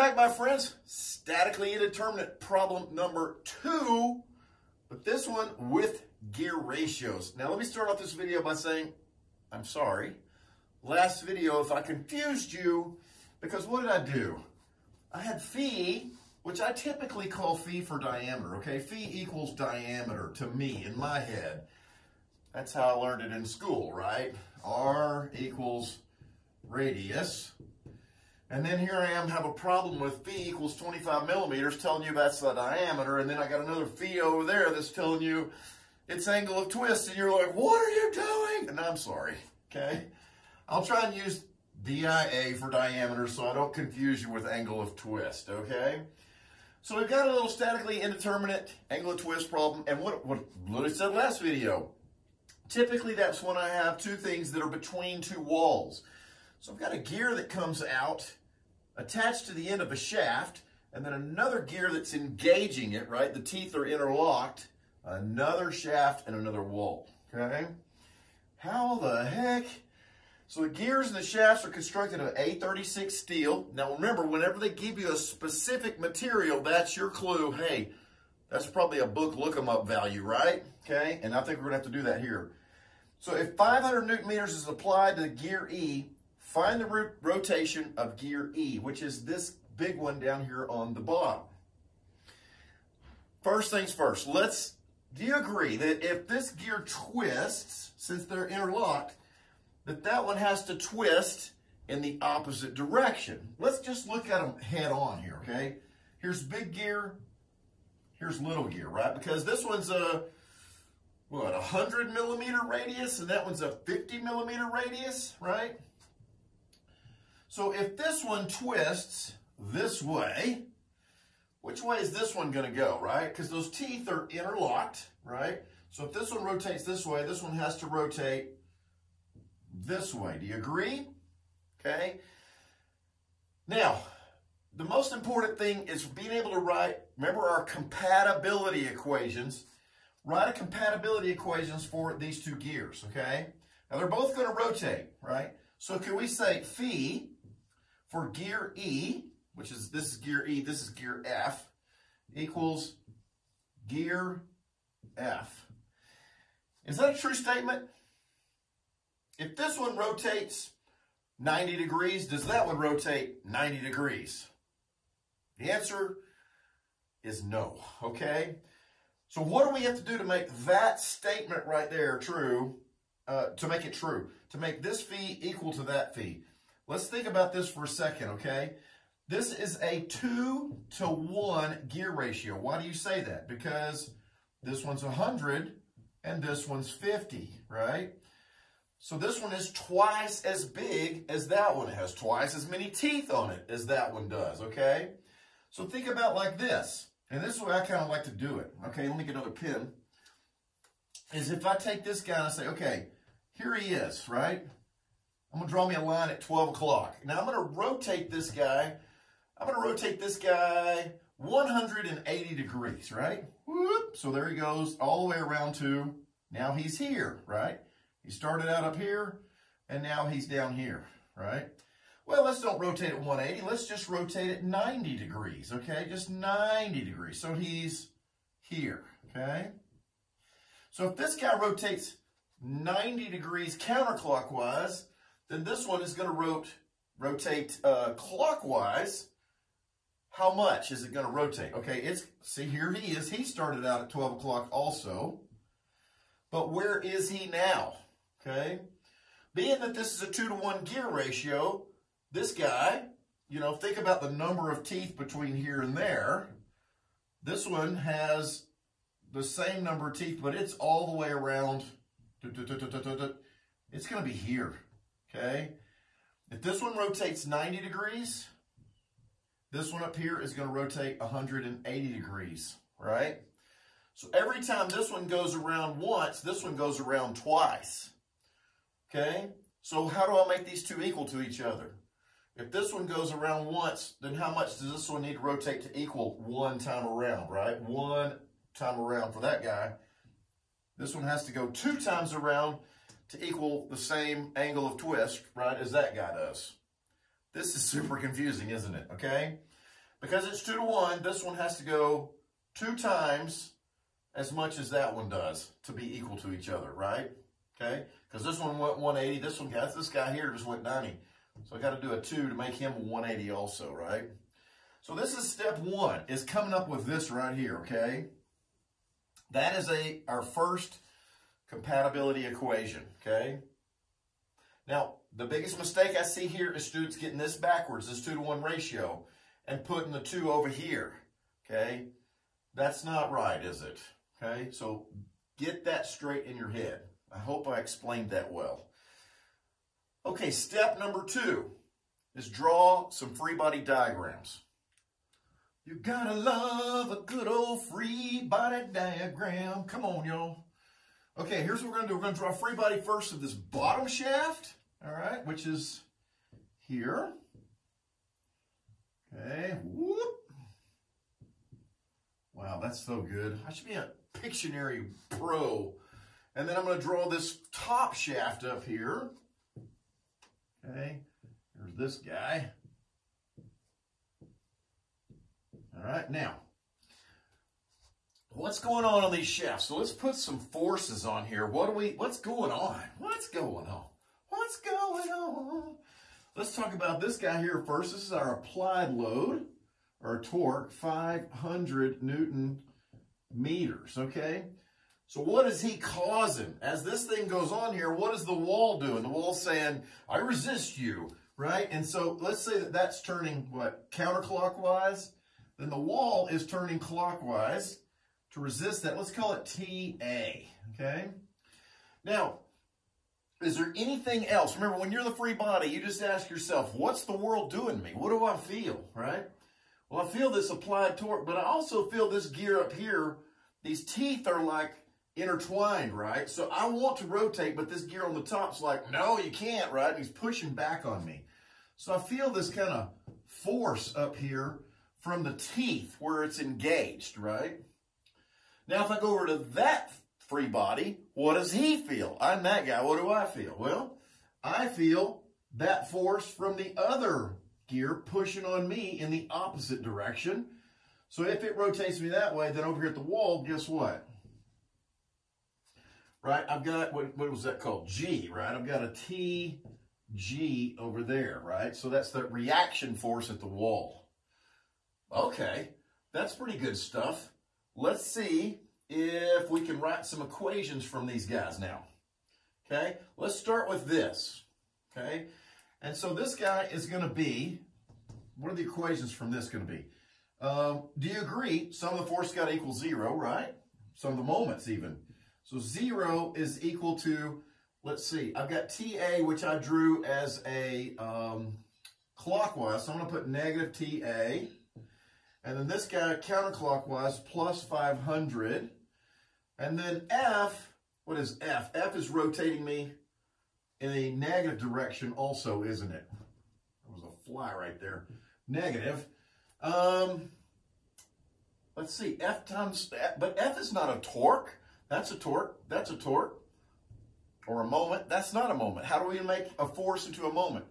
back, my friends. Statically indeterminate problem number two, but this one with gear ratios. Now, let me start off this video by saying, I'm sorry. Last video, if I confused you, because what did I do? I had phi, which I typically call phi for diameter, okay? Phi equals diameter to me in my head. That's how I learned it in school, right? R equals radius. And then here I am, have a problem with phi equals 25 millimeters, telling you that's the diameter. And then I got another phi over there that's telling you it's angle of twist. And you're like, what are you doing? And I'm sorry, okay? I'll try and use DIA for diameter so I don't confuse you with angle of twist, okay? So we've got a little statically indeterminate angle of twist problem. And what, what Lily said last video, typically that's when I have two things that are between two walls. So I've got a gear that comes out attached to the end of a shaft, and then another gear that's engaging it, right? The teeth are interlocked, another shaft and another wall, okay? How the heck? So the gears and the shafts are constructed of A36 steel. Now remember, whenever they give you a specific material, that's your clue. Hey, that's probably a book look 'em up value, right? Okay, and I think we're gonna have to do that here. So if 500 newton meters is applied to the gear E, Find the rotation of gear E, which is this big one down here on the bottom. First things first, let's, do you agree that if this gear twists, since they're interlocked, that that one has to twist in the opposite direction? Let's just look at them head on here, okay? Here's big gear, here's little gear, right? Because this one's a, what, a 100 millimeter radius, and that one's a 50 millimeter radius, right? So if this one twists this way, which way is this one going to go, right? Because those teeth are interlocked, right? So if this one rotates this way, this one has to rotate this way. Do you agree? Okay. Now, the most important thing is being able to write, remember our compatibility equations, write a compatibility equations for these two gears, okay? Now they're both going to rotate, right? So can we say phi for gear E, which is, this is gear E, this is gear F, equals gear F. Is that a true statement? If this one rotates 90 degrees, does that one rotate 90 degrees? The answer is no, okay? So what do we have to do to make that statement right there true, uh, to make it true? To make this phi equal to that phi. Let's think about this for a second, okay? This is a 2 to 1 gear ratio. Why do you say that? Because this one's 100 and this one's 50, right? So this one is twice as big as that one. It has twice as many teeth on it as that one does, okay? So think about like this. And this is way I kind of like to do it. Okay, let me get another pin. Is if I take this guy and I say, okay, here he is, right? I'm going to draw me a line at 12 o'clock. Now I'm going to rotate this guy. I'm going to rotate this guy 180 degrees, right? Whoop. So there he goes all the way around to, now he's here, right? He started out up here, and now he's down here, right? Well, let's don't rotate at 180. Let's just rotate it 90 degrees, okay? Just 90 degrees. So he's here, okay? So if this guy rotates 90 degrees counterclockwise, then this one is going to rot rotate uh, clockwise. How much is it going to rotate? Okay, it's see here he is. He started out at 12 o'clock also. But where is he now? Okay. Being that this is a 2 to 1 gear ratio, this guy, you know, think about the number of teeth between here and there. This one has the same number of teeth, but it's all the way around. It's going to be here okay? If this one rotates 90 degrees, this one up here is going to rotate 180 degrees, right? So every time this one goes around once, this one goes around twice, okay? So how do I make these two equal to each other? If this one goes around once, then how much does this one need to rotate to equal one time around, right? One time around for that guy. This one has to go two times around to equal the same angle of twist, right, as that guy does. This is super confusing, isn't it? Okay? because it's 2 to 1, this one has to go two times as much as that one does to be equal to each other, right? Okay? Because this one went 180, this one got, this guy here just went 90. So I got to do a 2 to make him 180 also, right? So this is step one, is coming up with this right here, okay? That is a our first compatibility equation, okay? Now, the biggest mistake I see here is students getting this backwards, this 2 to 1 ratio, and putting the 2 over here, okay? That's not right, is it? Okay, so get that straight in your head. I hope I explained that well. Okay, step number two is draw some free body diagrams. You gotta love a good old free body diagram. Come on, y'all. Okay, here's what we're gonna do. We're gonna draw a free body first of this bottom shaft, all right, which is here. Okay, whoop. Wow, that's so good. I should be a Pictionary pro. And then I'm gonna draw this top shaft up here. Okay, there's this guy. All right, now, what's going on on these shafts? So let's put some forces on here. What do we, what's going on? What's going on? What's going on? Let's talk about this guy here first. This is our applied load, or torque, 500 Newton meters, okay? So what is he causing? As this thing goes on here, what is the wall doing? The wall's saying, I resist you, right? And so let's say that that's turning, what, counterclockwise? Then the wall is turning clockwise to resist that. Let's call it TA, okay? Now, is there anything else? Remember, when you're the free body, you just ask yourself, what's the world doing to me? What do I feel, right? Well, I feel this applied torque, but I also feel this gear up here. These teeth are like intertwined, right? So I want to rotate, but this gear on the top's like, no, you can't, right? And he's pushing back on me. So I feel this kind of force up here from the teeth where it's engaged, right? Now, if I go over to that free body, what does he feel? I'm that guy. What do I feel? Well, I feel that force from the other gear pushing on me in the opposite direction. So if it rotates me that way, then over here at the wall, guess what? Right, I've got, what, what was that called? G, right? I've got a T, G over there, right? So that's the reaction force at the wall. Okay, that's pretty good stuff. Let's see if we can write some equations from these guys now. Okay, let's start with this. Okay, and so this guy is going to be, what are the equations from this going to be? Um, do you agree sum of the force got equal zero, right? Sum of the moments even. So zero is equal to, let's see, I've got TA, which I drew as a um, clockwise. So I'm going to put negative TA. And then this guy counterclockwise, plus 500. And then F, what is F? F is rotating me in a negative direction also, isn't it? That was a fly right there. Negative. Um, let's see, F times, but F is not a torque. That's a torque. That's a torque. Or a moment. That's not a moment. How do we make a force into a moment?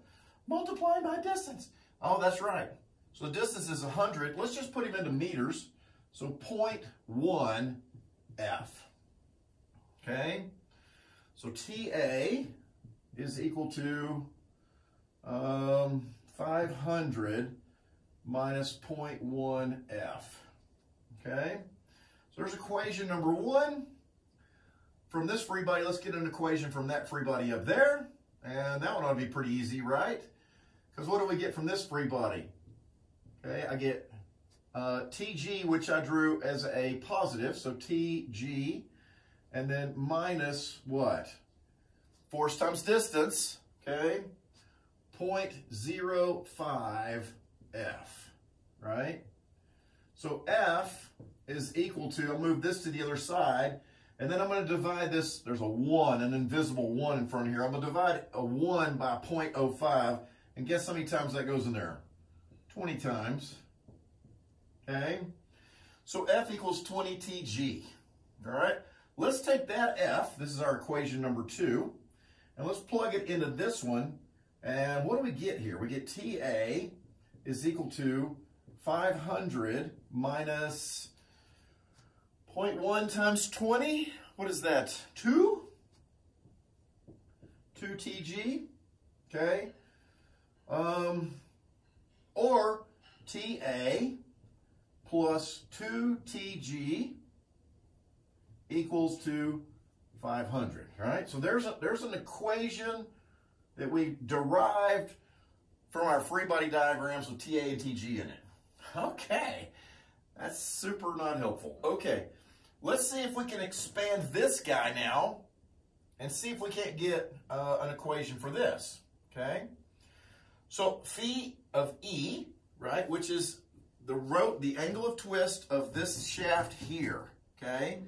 Multiply by distance. Oh, that's right. So the distance is 100. Let's just put him into meters. So 0.1 F. Okay? So TA is equal to um, 500 minus 0.1 F. Okay? So there's equation number one. From this free body, let's get an equation from that free body up there. And that one ought to be pretty easy, right? Because what do we get from this free body? Okay, I get uh, TG, which I drew as a positive, so TG, and then minus what? Force times distance, okay? 0.05 F, right? So F is equal to, I'll move this to the other side, and then I'm going to divide this, there's a 1, an invisible 1 in front of here. I'm going to divide a 1 by 0.05, and guess how many times that goes in there? 20 times. Okay? So F equals 20 TG. All right? Let's take that F, this is our equation number two, and let's plug it into this one. And what do we get here? We get TA is equal to 500 minus 0.1 times 20. What is that? 2? 2 TG. Okay. Um, or TA plus 2 TG equals to 500, right? So there's, a, there's an equation that we derived from our free body diagrams with TA and TG in it. Okay, that's super not helpful. Okay, let's see if we can expand this guy now and see if we can't get uh, an equation for this, okay? So phi of E, right, which is the rote, the angle of twist of this shaft here, okay?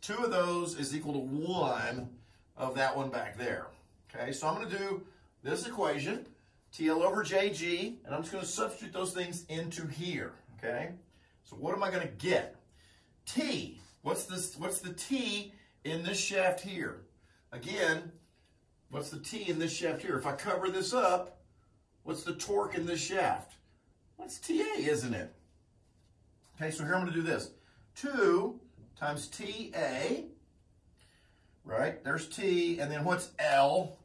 Two of those is equal to one of that one back there, okay? So I'm going to do this equation, TL over JG, and I'm just going to substitute those things into here, okay? So what am I going to get? T, what's this? What's the T in this shaft here? Again, what's the T in this shaft here? If I cover this up, what's the torque in this shaft? What's TA, isn't it? Okay, so here I'm going to do this. 2 times TA, right? There's T, and then what's L?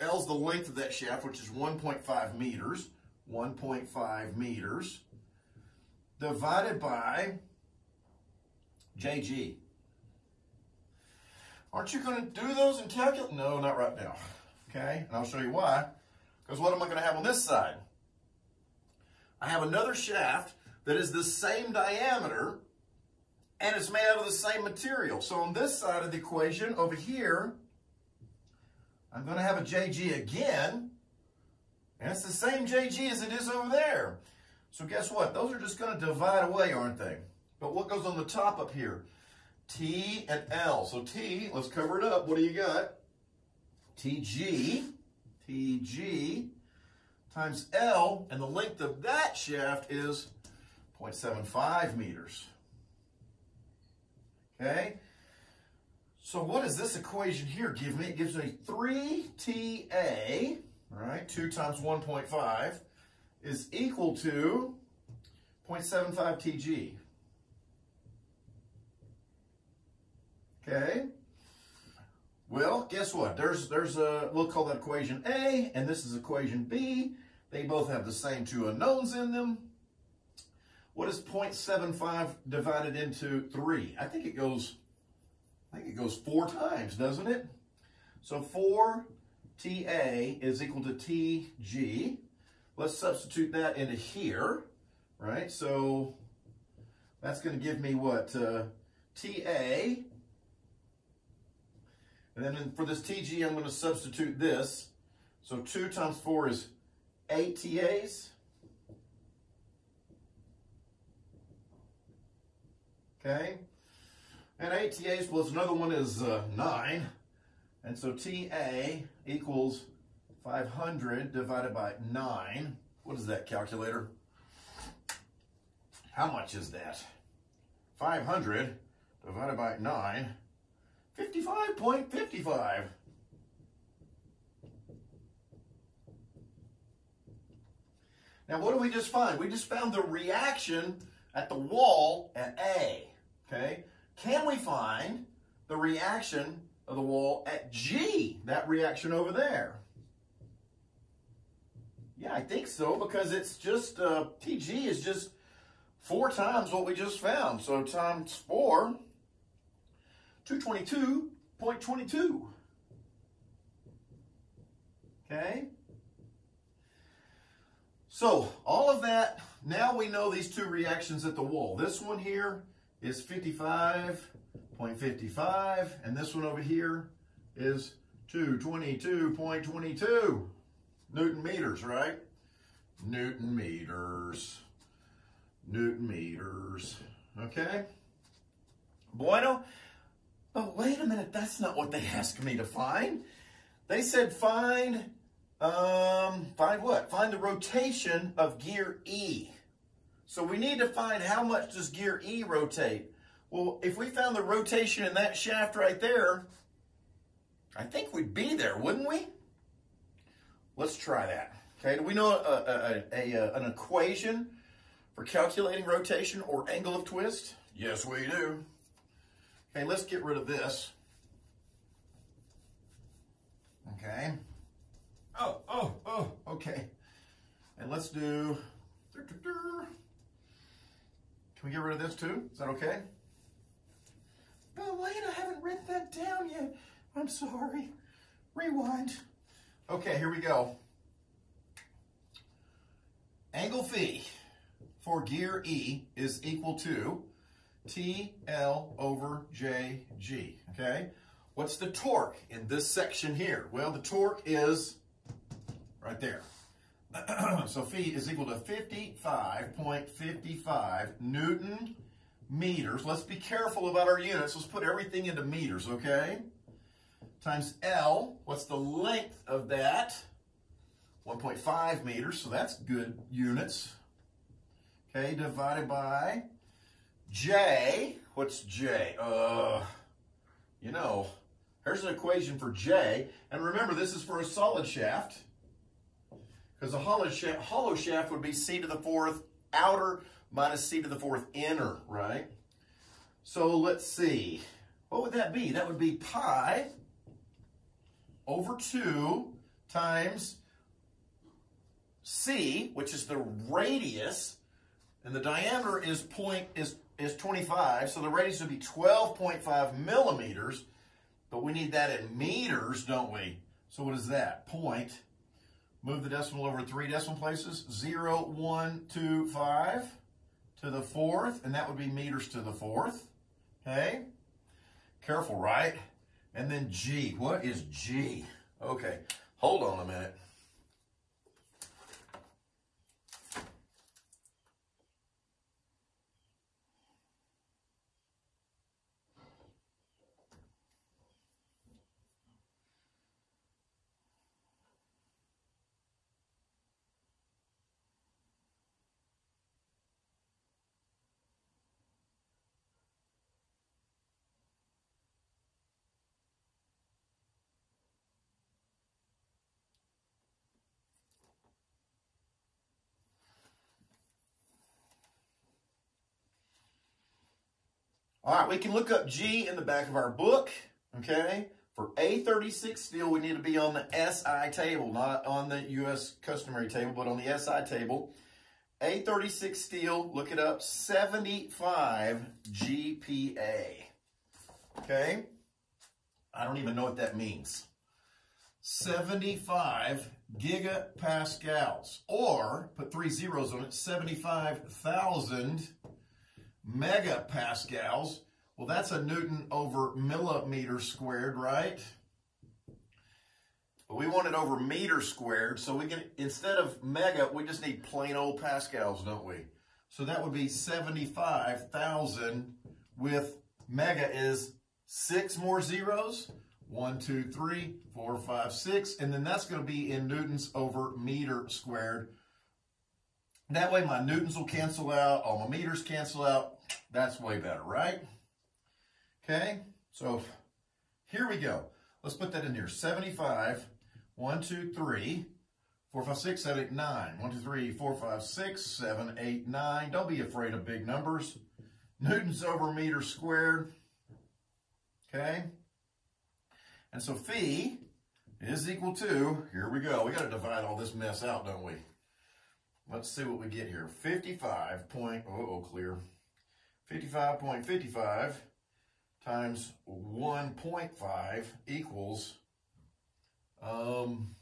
L's the length of that shaft, which is 1.5 meters. 1.5 meters divided by JG. Aren't you going to do those and calculate? No, not right now. Okay, and I'll show you why. Because what am I going to have on this side? I have another shaft that is the same diameter and it's made out of the same material. So on this side of the equation, over here, I'm going to have a JG again, and it's the same JG as it is over there. So guess what? Those are just going to divide away, aren't they? But what goes on the top up here? T and L. So T, let's cover it up. What do you got? TG, TG times L, and the length of that shaft is 0.75 meters. Okay? So what does this equation here give me? It gives me 3TA, right, 2 times 1.5, is equal to 0.75 TG. Okay? Well, guess what? There's, there's a, we'll call that equation A, and this is equation B. They both have the same two unknowns in them. What is 0.75 divided into 3? I think it goes I think it goes four times, doesn't it? So 4TA is equal to TG. Let's substitute that into here, right? So that's going to give me what? Uh, TA. And then for this TG, I'm going to substitute this. So 2 times 4 is 8 TAs. Okay. And ATAs plus another one is uh, 9. And so TA equals 500 divided by 9. What is that, calculator? How much is that? 500 divided by 9. 55.55. Now, what do we just find? We just found the reaction at the wall at A, okay? Can we find the reaction of the wall at G, that reaction over there? Yeah, I think so because it's just, uh, TG is just four times what we just found. So times four, 222.22. Okay? So all of that, now we know these two reactions at the wall. This one here is 55.55, and this one over here is 222.22 Newton meters, right? Newton meters. Newton meters. Okay? Bueno. But wait a minute, that's not what they asked me to find. They said find, um, find what? Find the rotation of gear E. So we need to find how much does gear E rotate. Well, if we found the rotation in that shaft right there, I think we'd be there, wouldn't we? Let's try that. Okay, do we know a, a, a, a, an equation for calculating rotation or angle of twist? Yes, we do. Okay, let's get rid of this. Okay. Oh, oh, oh, okay. And let's do, can we get rid of this too? Is that okay? But wait, I haven't written that down yet. I'm sorry. Rewind. Okay, here we go. Angle phi for gear E is equal to TL over JG, okay? What's the torque in this section here? Well, the torque is right there. so phi is equal to 55.55 Newton meters. Let's be careful about our units. Let's put everything into meters, okay? Times L, what's the length of that? 1.5 meters, so that's good units. Okay, divided by J, what's J? Uh, you know, here's an equation for J. And remember, this is for a solid shaft. Because a hollow shaft, hollow shaft would be c to the fourth outer minus c to the fourth inner, right? So let's see. What would that be? That would be pi over 2 times c, which is the radius, and the diameter is point is is 25, so the radius would be 12.5 millimeters, but we need that in meters, don't we? So what is that? Point Move the decimal over three decimal places. 0, 1, 2, 5 to the fourth, and that would be meters to the fourth. Okay? Careful, right? And then G. What is G? Okay, hold on a minute. All right, we can look up G in the back of our book, okay? For A36 steel, we need to be on the SI table, not on the U.S. customary table, but on the SI table. A36 steel, look it up, 75 GPa, okay? I don't even know what that means. 75 gigapascals, or, put three zeros on it, 75,000 megapascals. Well, that's a Newton over millimeter squared, right? But we want it over meter squared, so we can, instead of mega, we just need plain old pascals, don't we? So that would be 75,000 with mega is six more zeros. One, two, three, four, five, six. And then that's going to be in newtons over meter squared. That way my newtons will cancel out, all my meters cancel out. That's way better, right? Okay, so here we go. Let's put that in here. 75, 1, 2, 3, 4, 5, 6, 7, 8, 9. 1, 2, 3, 4, 5, 6, 7, 8, 9. Don't be afraid of big numbers. Newtons over meter squared. Okay? And so phi is equal to, here we go. We got to divide all this mess out, don't we? Let's see what we get here. 55 point, uh oh, clear. 55.55 times 1.5 equals, um,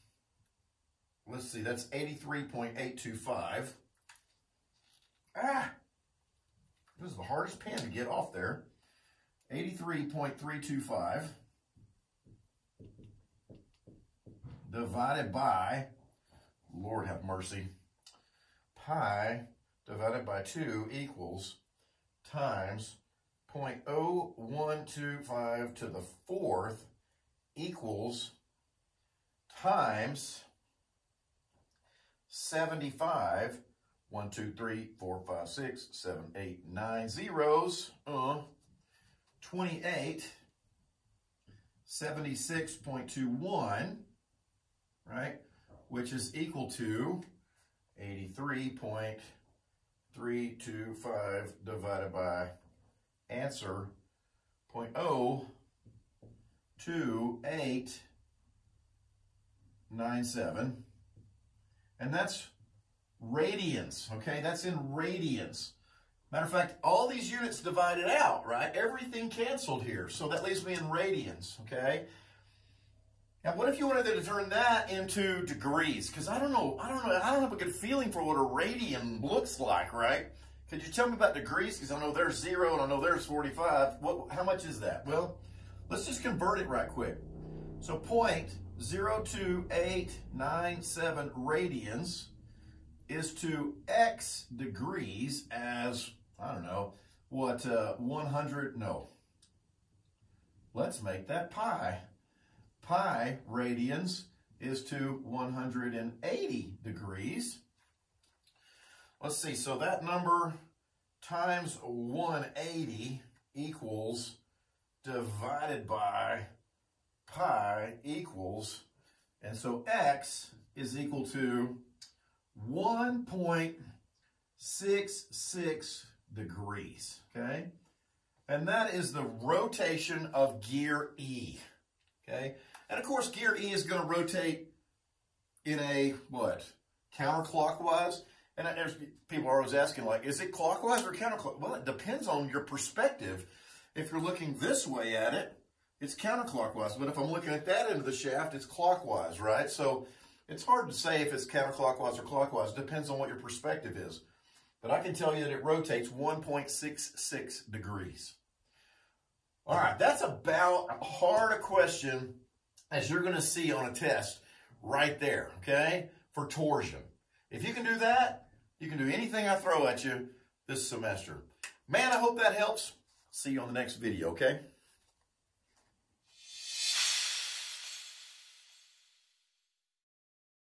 let's see, that's 83.825. Ah, this is the hardest pen to get off there. 83.325 divided by, Lord have mercy, pi divided by 2 equals times 0.0125 to the fourth equals times 75, 1, 2, 3, 4, 5, 6, 7, 8, 9 zeros, uh, 28, 76.21, right, which is equal to 83.825. 325 divided by answer 0 0.02897. And that's radians, okay? That's in radians. Matter of fact, all these units divided out, right? Everything canceled here. So that leaves me in radians, okay? Now, what if you wanted to turn that into degrees? Because I don't know, I don't know, I don't have a good feeling for what a radian looks like, right? Could you tell me about degrees? Because I know there's zero and I know there's 45. What, how much is that? Well, let's just convert it right quick. So point 02897 radians is to x degrees as, I don't know, what, uh, 100, no. Let's make that pi. Pi radians is to 180 degrees. Let's see, so that number times 180 equals divided by pi equals, and so x is equal to 1.66 degrees, okay? And that is the rotation of gear E, okay? And of course, gear E is going to rotate in a, what, counterclockwise? And there's people are always asking, like, is it clockwise or counterclockwise? Well, it depends on your perspective. If you're looking this way at it, it's counterclockwise. But if I'm looking at that end of the shaft, it's clockwise, right? So it's hard to say if it's counterclockwise or clockwise. It depends on what your perspective is. But I can tell you that it rotates 1.66 degrees. All right, that's about hard a question as you're going to see on a test right there, okay, for torsion. If you can do that, you can do anything I throw at you this semester. Man, I hope that helps. See you on the next video, okay?